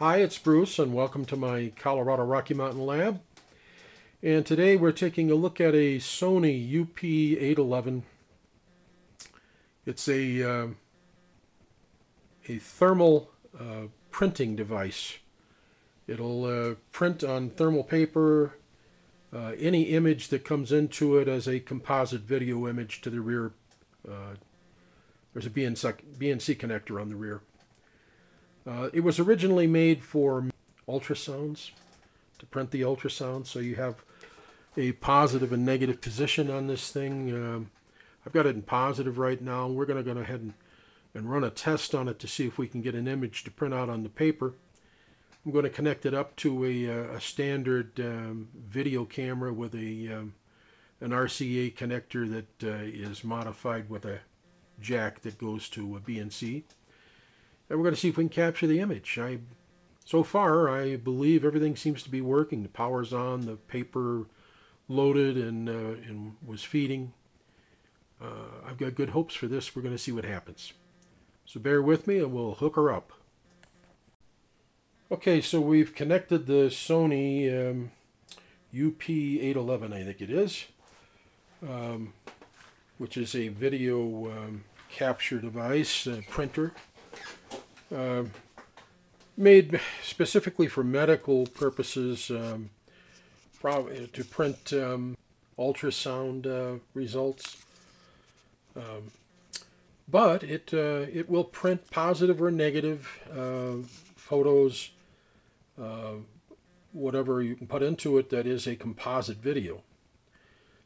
Hi, it's Bruce, and welcome to my Colorado Rocky Mountain Lab. And today we're taking a look at a Sony UP811. It's a, uh, a thermal uh, printing device. It'll uh, print on thermal paper uh, any image that comes into it as a composite video image to the rear. Uh, there's a BNC, BNC connector on the rear. Uh, it was originally made for ultrasounds, to print the ultrasound, so you have a positive and negative position on this thing. Um, I've got it in positive right now. We're going to go ahead and, and run a test on it to see if we can get an image to print out on the paper. I'm going to connect it up to a, uh, a standard um, video camera with a um, an RCA connector that uh, is modified with a jack that goes to a BNC. And we're going to see if we can capture the image. I, so far, I believe everything seems to be working. The power's on, the paper loaded and, uh, and was feeding. Uh, I've got good hopes for this. We're going to see what happens. So bear with me and we'll hook her up. Okay, so we've connected the Sony um, UP811, I think it is, um, which is a video um, capture device, uh, printer, uh, made specifically for medical purposes, um, to print um, ultrasound uh, results. Um, but it uh, it will print positive or negative uh, photos, uh, whatever you can put into it that is a composite video.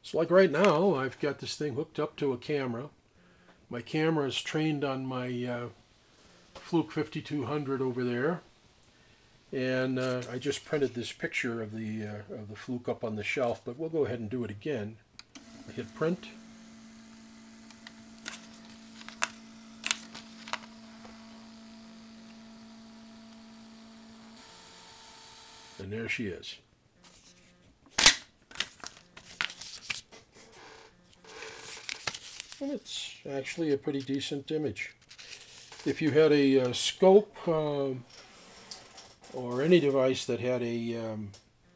So like right now, I've got this thing hooked up to a camera. My camera is trained on my uh, Fluke 5200 over there. And uh, I just printed this picture of the, uh, of the Fluke up on the shelf, but we'll go ahead and do it again. I hit print. And there she is. And it's actually a pretty decent image. If you had a, uh, scope uh, or any device that had a um,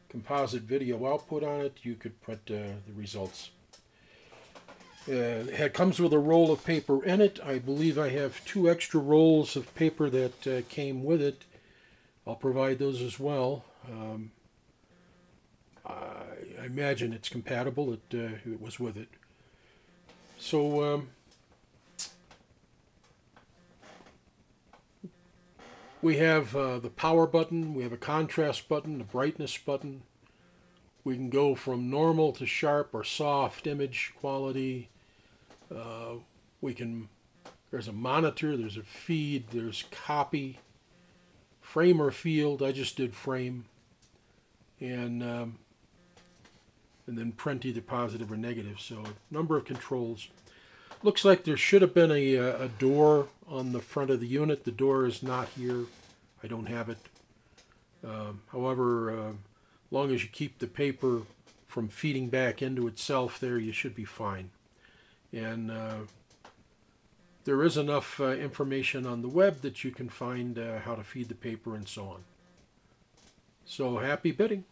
composite video output on it, you could print uh, the results. Uh, it comes with a roll of paper in it. I believe I have two extra rolls of paper that uh, came with it. I'll provide those as well. Um, I, I, imagine it's compatible. It, uh, it was with it. So um, we have uh, the power button, we have a contrast button, a brightness button. We can go from normal to sharp or soft image quality. Uh, we can, there's a monitor, there's a feed, there's copy, frame or field. I just did frame. And um, and then print either positive or negative. So a number of controls. Looks like there should have been a, uh, a door on the front of the unit. The door is not here. I don't have it. Um, however, uh, long as you keep the paper from feeding back into itself there, you should be fine. And uh, there is enough uh, information on the web that you can find uh, how to feed the paper and so on. So happy bidding.